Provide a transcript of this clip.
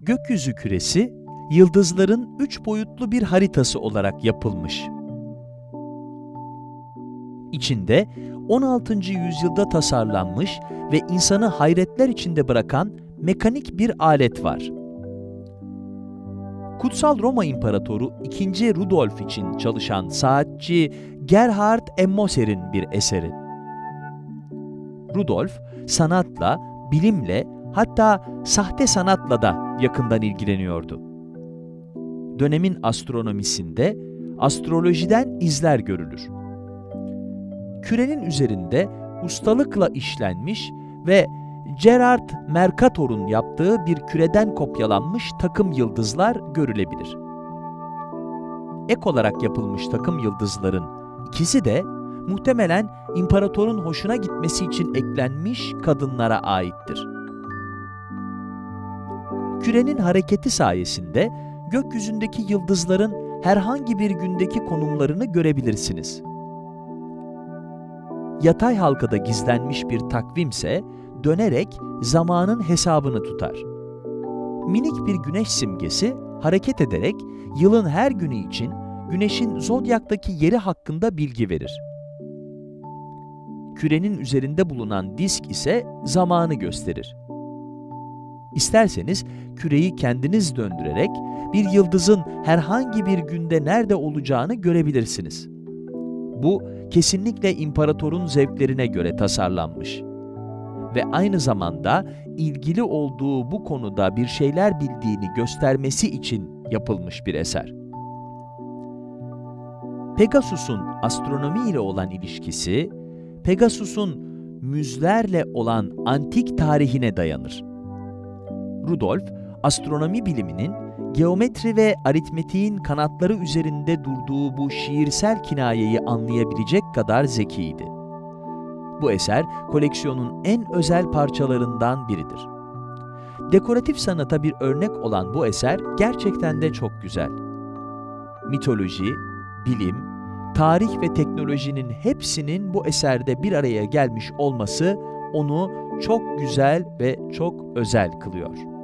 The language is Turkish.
gökyüzü küresi, yıldızların üç boyutlu bir haritası olarak yapılmış. İçinde 16. yüzyılda tasarlanmış ve insanı hayretler içinde bırakan mekanik bir alet var. Kutsal Roma İmparatoru 2. Rudolf için çalışan saatçi Gerhard Emmoser'in bir eseri. Rudolf, sanatla, bilimle, hatta sahte sanatla da yakından ilgileniyordu. Dönemin astronomisinde astrolojiden izler görülür. Kürenin üzerinde ustalıkla işlenmiş ve Gerard Mercator'un yaptığı bir küreden kopyalanmış takım yıldızlar görülebilir. Ek olarak yapılmış takım yıldızların ikisi de muhtemelen imparatorun hoşuna gitmesi için eklenmiş kadınlara aittir. Kürenin hareketi sayesinde gökyüzündeki yıldızların herhangi bir gündeki konumlarını görebilirsiniz. Yatay halkada gizlenmiş bir takvimse dönerek zamanın hesabını tutar. Minik bir güneş simgesi hareket ederek yılın her günü için güneşin zodyaktaki yeri hakkında bilgi verir. Kürenin üzerinde bulunan disk ise zamanı gösterir. İsterseniz küreyi kendiniz döndürerek bir yıldızın herhangi bir günde nerede olacağını görebilirsiniz. Bu kesinlikle imparatorun zevklerine göre tasarlanmış ve aynı zamanda ilgili olduğu bu konuda bir şeyler bildiğini göstermesi için yapılmış bir eser. Pegasus'un astronomi ile olan ilişkisi, Pegasus'un müzlerle olan antik tarihine dayanır. Rudolf, astronomi biliminin geometri ve aritmetiğin kanatları üzerinde durduğu bu şiirsel kinayeyi anlayabilecek kadar zekiydi. Bu eser koleksiyonun en özel parçalarından biridir. Dekoratif sanata bir örnek olan bu eser gerçekten de çok güzel. Mitoloji, bilim, tarih ve teknolojinin hepsinin bu eserde bir araya gelmiş olması onu çok güzel ve çok özel kılıyor.